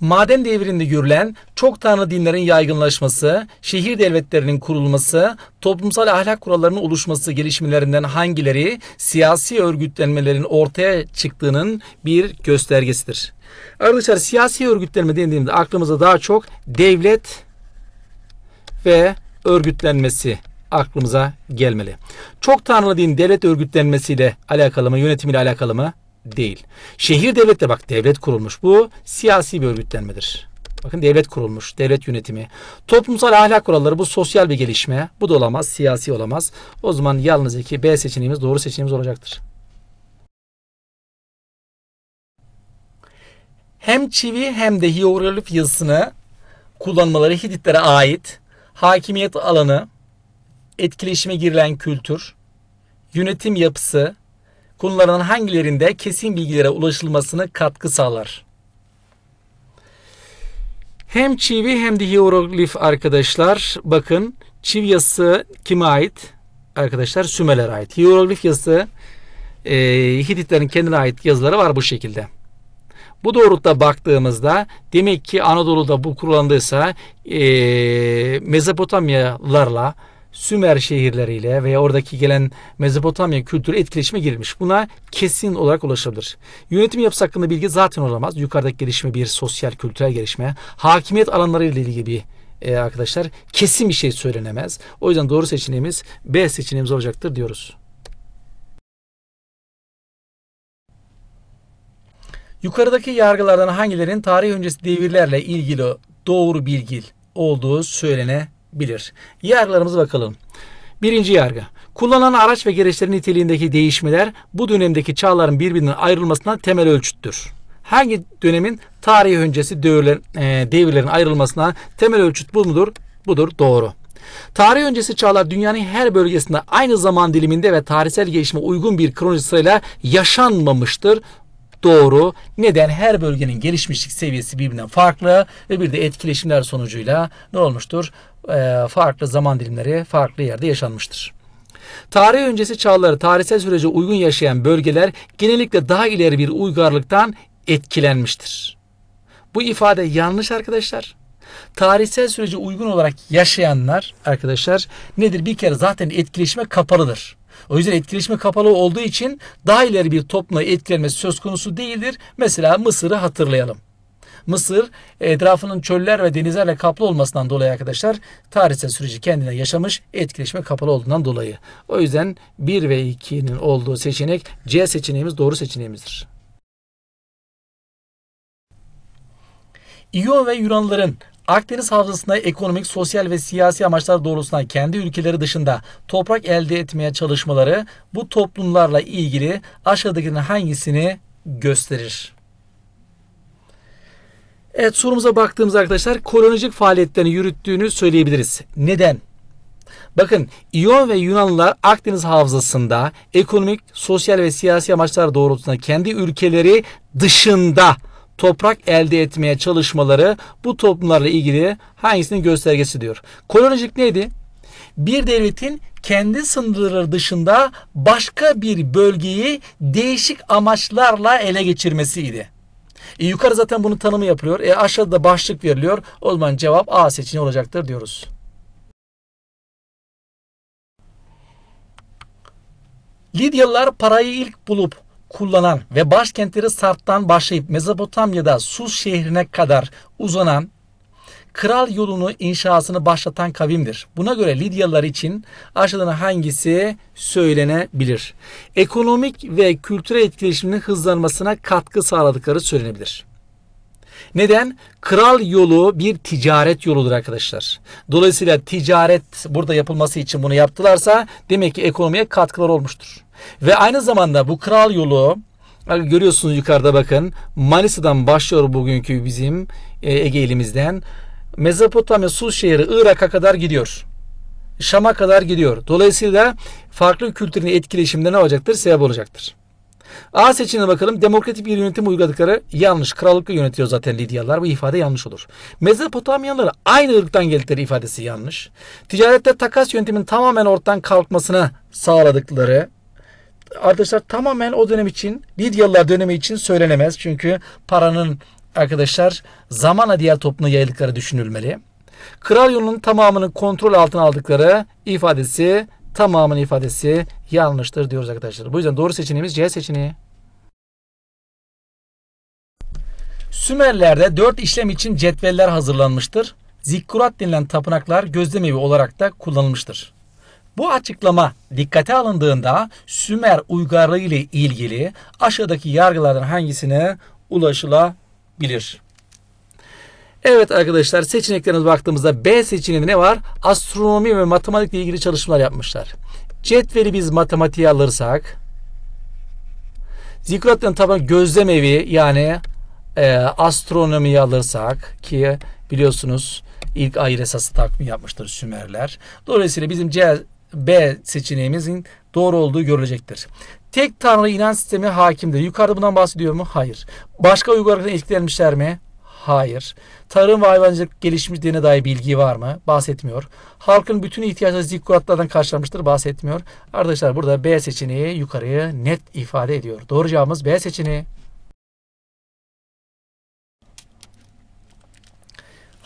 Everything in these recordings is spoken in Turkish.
Maden devrinde görülen çok tanrı dinlerin yaygınlaşması, şehir devletlerinin kurulması, toplumsal ahlak kurallarının oluşması gelişmelerinden hangileri siyasi örgütlenmelerin ortaya çıktığının bir göstergesidir? Arkadaşlar siyasi örgütlenme dediğimde aklımıza daha çok devlet ve örgütlenmesi aklımıza gelmeli. Çok tanrılı din devlet örgütlenmesiyle alakalı mı, yönetimiyle alakalı mı? Değil. Şehir devlette bak devlet kurulmuş. Bu siyasi bir örgütlenmedir. Bakın devlet kurulmuş, devlet yönetimi. Toplumsal ahlak kuralları bu sosyal bir gelişme. Bu da olamaz, siyasi olamaz. O zaman yalnız iki B seçeneğimiz doğru seçeneğimiz olacaktır. Hem çivi hem de hieroglif yazısını kullanmaları Hititlere ait hakimiyet alanı, etkileşime girilen kültür, yönetim yapısı konularının hangilerinde kesin bilgilere ulaşılmasını katkı sağlar? Hem çivi hem de hieroglif arkadaşlar. Bakın çivi yazısı kime ait? Arkadaşlar Sümerlere ait. Hieroglif yazısı e, Hititlerin kendine ait yazıları var bu şekilde. Bu doğrultuda baktığımızda demek ki Anadolu'da bu kullanıldıysa e, Mezopotamyalarla Sümer şehirleriyle veya oradaki gelen Mezopotamya kültürü etkileşime girilmiş. Buna kesin olarak ulaşabilir. Yönetim yapısı hakkında bilgi zaten olamaz. Yukarıdaki gelişme bir sosyal kültürel gelişme. Hakimiyet alanları ile ilgili bir e, arkadaşlar kesin bir şey söylenemez. O yüzden doğru seçeneğimiz B seçeneğimiz olacaktır diyoruz. Yukarıdaki yargılardan hangilerinin tarih öncesi devirlerle ilgili doğru bilgi olduğu söylenebilir. Yargılarımıza bakalım. Birinci yargı. Kullanılan araç ve gereçlerin niteliğindeki değişmeler bu dönemdeki çağların birbirinden ayrılmasına temel ölçüttür. Hangi dönemin tarih öncesi devirler, e, devirlerin ayrılmasına temel ölçüt bu mudur? Budur. Doğru. Tarih öncesi çağlar dünyanın her bölgesinde aynı zaman diliminde ve tarihsel gelişime uygun bir kronolojik sırayla yaşanmamıştır doğru. Neden? Her bölgenin gelişmişlik seviyesi birbirinden farklı ve bir de etkileşimler sonucuyla ne olmuştur? Ee, farklı zaman dilimleri farklı yerde yaşanmıştır. Tarih öncesi çağları tarihsel sürece uygun yaşayan bölgeler genellikle daha ileri bir uygarlıktan etkilenmiştir. Bu ifade yanlış arkadaşlar. Tarihsel sürece uygun olarak yaşayanlar arkadaşlar nedir? Bir kere zaten etkileşime kapalıdır. O yüzden etkileşime kapalı olduğu için daha ileri bir topluma etkilenmesi söz konusu değildir. Mesela Mısır'ı hatırlayalım. Mısır etrafının çöller ve denizlerle kaplı olmasından dolayı arkadaşlar tarihsel süreci kendine yaşamış etkileşime kapalı olduğundan dolayı. O yüzden 1 ve 2'nin olduğu seçenek C seçeneğimiz doğru seçeneğimizdir. İyon ve Yunanlıların Akdeniz Havzası'nda ekonomik, sosyal ve siyasi amaçlar doğrultusunda kendi ülkeleri dışında toprak elde etmeye çalışmaları bu toplumlarla ilgili aşağıdakilerin hangisini gösterir? Evet sorumuza baktığımız arkadaşlar kolonijik faaliyetlerini yürüttüğünü söyleyebiliriz. Neden? Bakın İyon ve Yunanlılar Akdeniz Havzası'nda ekonomik, sosyal ve siyasi amaçlar doğrultusunda kendi ülkeleri dışında toprak elde etmeye çalışmaları bu toplumlarla ilgili hangisinin göstergesi diyor. Kolonicilik neydi? Bir devletin kendi sınırları dışında başka bir bölgeyi değişik amaçlarla ele geçirmesiydi. E, yukarı zaten bunun tanımı yapılıyor. E, aşağıda başlık veriliyor. O zaman cevap A seçeneği olacaktır diyoruz. Lidyalılar parayı ilk bulup kullanan ve başkentleri Sart'tan başlayıp Mezopotamya'da Sus şehrine kadar uzanan kral yolunu inşasını başlatan kavimdir. Buna göre Lidyalılar için aşağıdan hangisi söylenebilir? Ekonomik ve kültürel etkileşimin hızlanmasına katkı sağladıkları söylenebilir. Neden? Kral yolu bir ticaret yoludur arkadaşlar. Dolayısıyla ticaret burada yapılması için bunu yaptılarsa demek ki ekonomiye katkılar olmuştur. Ve aynı zamanda bu kral yolu görüyorsunuz yukarıda bakın Manisa'dan başlıyor bugünkü bizim e, Ege ilimizden. Mezopotamya Sus şehri Irak'a kadar gidiyor. Şam'a kadar gidiyor. Dolayısıyla farklı kültürün etkileşiminde ne olacaktır? Sebep olacaktır. A seçeneğine bakalım. Demokratik bir yönetim uyguladıkları yanlış. Krallıkla yönetiyor zaten Lidyalılar. Bu ifade yanlış olur. Mezopotamyalılar aynı ırktan geldikleri ifadesi yanlış. Ticarette takas yönteminin tamamen ortadan kalkmasına sağladıkları arkadaşlar tamamen o dönem için Lidyalılar dönemi için söylenemez. Çünkü paranın arkadaşlar zamanla diğer topluma yayıldıkları düşünülmeli. Kral yolunun tamamını kontrol altına aldıkları ifadesi tamamının ifadesi yanlıştır diyoruz arkadaşlar. Bu yüzden doğru seçeneğimiz C seçeneği. Sümerler'de dört işlem için cetveller hazırlanmıştır. Zikkurat denilen tapınaklar gözlemevi olarak da kullanılmıştır. Bu açıklama dikkate alındığında Sümer uygarlığı ile ilgili aşağıdaki yargılardan hangisine ulaşılabilir? Evet arkadaşlar seçeneklerinize baktığımızda B seçeneğinde ne var? Astronomi ve matematikle ilgili çalışmalar yapmışlar. Cetveli biz matematiğe alırsak Zikkurat'ın tabi gözlem evi yani e, astronomiyi alırsak ki biliyorsunuz ilk ay esası takvim yapmıştır Sümerler. Dolayısıyla bizim C, B seçeneğimizin doğru olduğu görülecektir. Tek tanrı inanç sistemi hakimdir. Yukarıda bundan bahsediyor mu? Hayır. Başka uygarlıktan etkilenmişler mi? Hayır. Tarım ve hayvancılık gelişmişliğine dair bilgi var mı? Bahsetmiyor. Halkın bütün ihtiyaçları zikkuratlardan karşılanmıştır. Bahsetmiyor. Arkadaşlar burada B seçeneği yukarıyı net ifade ediyor. Doğru cevabımız B seçeneği.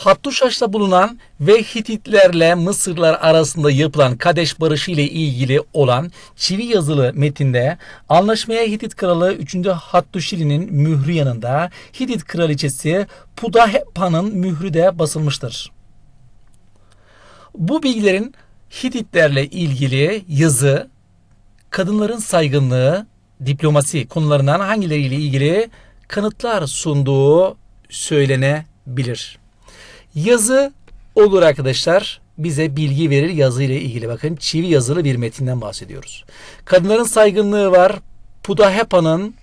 Hattuşaş'ta bulunan ve Hititlerle Mısırlar arasında yapılan Kadeş Barışı ile ilgili olan çivi yazılı metinde anlaşmaya Hitit Kralı 3. Hattuşili'nin mührü yanında Hitit Kraliçesi Pudahepa'nın mührü de basılmıştır. Bu bilgilerin Hititlerle ilgili yazı, kadınların saygınlığı, diplomasi konularından hangileriyle ilgili kanıtlar sunduğu söylenebilir. Yazı olur arkadaşlar. Bize bilgi verir yazı ile ilgili. Bakın çivi yazılı bir metinden bahsediyoruz. Kadınların saygınlığı var. Pudahepa'nın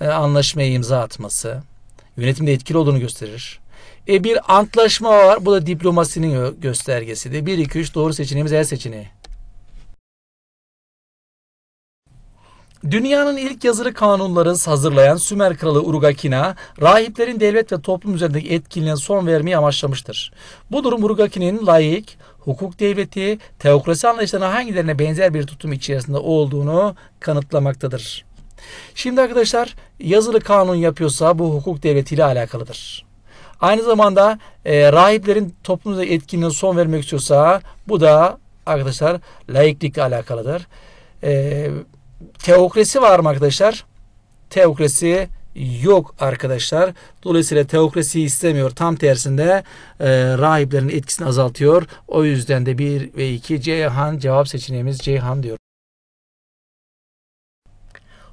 e, anlaşmaya imza atması. Yönetimde etkili olduğunu gösterir. E bir antlaşma var. Bu da diplomasinin göstergesidir. 1, 2, 3 doğru seçeneğimiz E seçeneği. Dünyanın ilk yazılı kanunları hazırlayan Sümer kralı Urgakina, rahiplerin devlet ve toplum üzerindeki etkinliğine son vermeyi amaçlamıştır. Bu durum Urgakina'nın laik, hukuk devleti, teokrasi anlayışlarına hangilerine benzer bir tutum içerisinde olduğunu kanıtlamaktadır. Şimdi arkadaşlar yazılı kanun yapıyorsa bu hukuk devletiyle alakalıdır. Aynı zamanda e, rahiplerin toplumda etkinliğine son vermek istiyorsa bu da arkadaşlar laiklikle alakalıdır. E, teokrasi var mı arkadaşlar? Teokrasi yok arkadaşlar. Dolayısıyla teokrasiyi istemiyor. Tam tersinde e, rahiplerin etkisini azaltıyor. O yüzden de 1 ve 2 Ceyhan cevap seçeneğimiz Ceyhan diyor.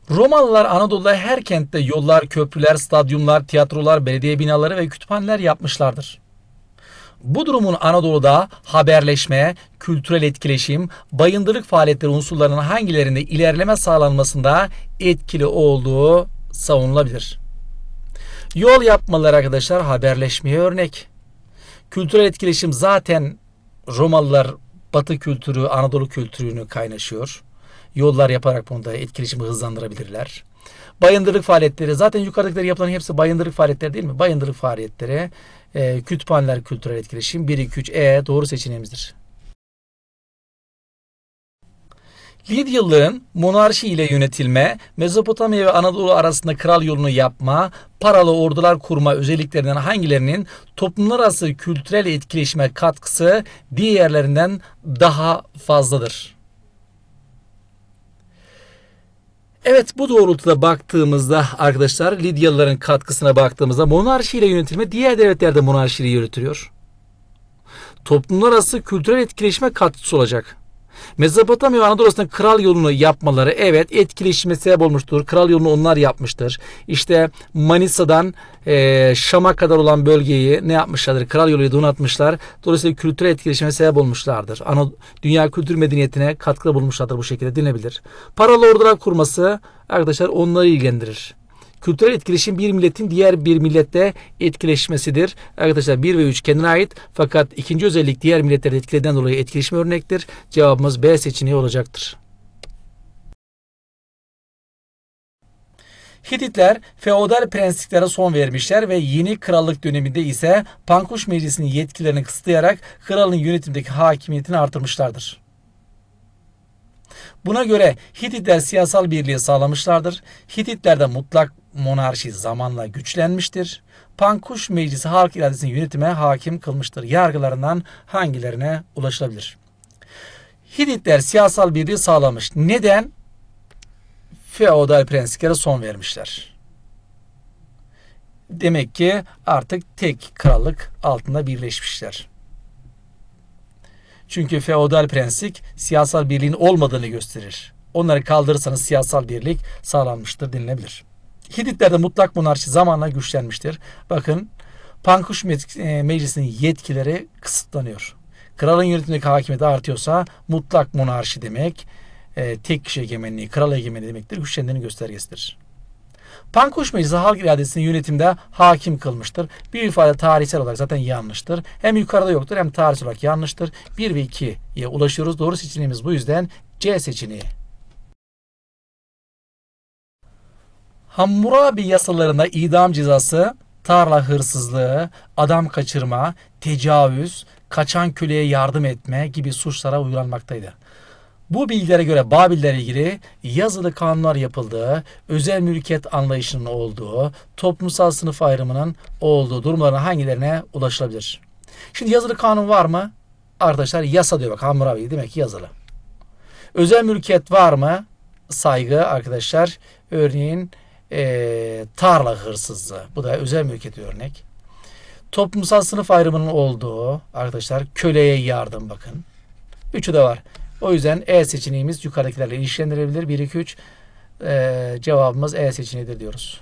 Romalılar Anadolu'da her kentte yollar, köprüler, stadyumlar, tiyatrolar, belediye binaları ve kütüphaneler yapmışlardır. Bu durumun Anadolu'da haberleşme, kültürel etkileşim, bayındırlık faaliyetleri unsurlarının hangilerinde ilerleme sağlanmasında etkili olduğu savunulabilir. Yol yapmaları arkadaşlar haberleşmeye örnek. Kültürel etkileşim zaten Romalılar Batı kültürü, Anadolu kültürünü kaynaşıyor. Yollar yaparak bunu da etkileşimi hızlandırabilirler. Bayındırlık faaliyetleri zaten yukarıdakileri yapılan hepsi bayındırlık faaliyetleri değil mi? Bayındırlık faaliyetleri e, kütüphaneler kültürel etkileşim 1 2 3 E doğru seçeneğimizdir. Lidyalıların monarşi ile yönetilme, Mezopotamya ve Anadolu arasında kral yolunu yapma, paralı ordular kurma özelliklerinden hangilerinin toplumlar arası kültürel etkileşime katkısı diğerlerinden daha fazladır? Evet bu doğrultuda baktığımızda arkadaşlar Lidyalıların katkısına baktığımızda monarşiyle yönetilme diğer devletlerde monarşiyle yönetiliyor. Toplumlar arası kültürel etkileşime katkısı olacak. Mezopotamya ve Anadolu arasında kral yolunu yapmaları evet etkileşime sebep olmuştur. Kral yolunu onlar yapmıştır. İşte Manisa'dan e, Şam'a kadar olan bölgeyi ne yapmışlardır? Kral yoluyla donatmışlar. Dolayısıyla kültürel etkileşime sebep olmuşlardır. Ana, dünya kültür medeniyetine katkıda bulmuşlardır bu şekilde denilebilir. Paralı ordular kurması arkadaşlar onları ilgilendirir. Kültürel etkileşim bir milletin diğer bir millette etkileşmesidir. Arkadaşlar 1 ve 3 kendine ait fakat ikinci özellik diğer milletleri etkileden dolayı etkileşme örnektir. Cevabımız B seçeneği olacaktır. Hititler feodal prensiplere son vermişler ve yeni krallık döneminde ise Pankuş Meclisi'nin yetkilerini kısıtlayarak kralın yönetimdeki hakimiyetini artırmışlardır. Buna göre Hititler siyasal birliği sağlamışlardır. Hititlerde mutlak monarşi zamanla güçlenmiştir. Pankuş Meclisi halk iradesini yönetime hakim kılmıştır. Yargılarından hangilerine ulaşılabilir? Hititler siyasal birliği sağlamış. Neden? Feodal prensiplere son vermişler. Demek ki artık tek krallık altında birleşmişler. Çünkü feodal prensip siyasal birliğin olmadığını gösterir. Onları kaldırırsanız siyasal birlik sağlanmıştır denilebilir. Hititlerde mutlak monarşi zamanla güçlenmiştir. Bakın Pankuş e, Meclisi'nin yetkileri kısıtlanıyor. Kralın yönetimindeki hakimiyeti artıyorsa mutlak monarşi demek e, tek kişi egemenliği, kral egemenliği demektir. Güçlendiğinin göstergesidir. Pankuş Meclisi halk iradesini yönetimde hakim kılmıştır. Bir ifade tarihsel olarak zaten yanlıştır. Hem yukarıda yoktur hem tarihsel olarak yanlıştır. 1 ve 2'ye ulaşıyoruz. Doğru seçeneğimiz bu yüzden C seçeneği. Hammurabi yasalarında idam cezası tarla hırsızlığı, adam kaçırma, tecavüz, kaçan köleye yardım etme gibi suçlara uygulanmaktaydı. Bu bilgilere göre Babil'le ilgili yazılı kanunlar yapıldığı, özel mülkiyet anlayışının olduğu, toplumsal sınıf ayrımının olduğu durumların hangilerine ulaşılabilir? Şimdi yazılı kanun var mı? Arkadaşlar yasa diyor bak Hammurabi demek ki yazılı. Özel mülkiyet var mı? Saygı arkadaşlar. Örneğin eee, tarla hırsızlığı. Bu da özel mülkiyet örnek. Toplumsal sınıf ayrımının olduğu arkadaşlar köleye yardım bakın. Üçü de var. O yüzden E seçeneğimiz yukarıdakilerle ilişkilendirilebilir. 1, 2, 3 Ee, cevabımız E seçeneğidir diyoruz.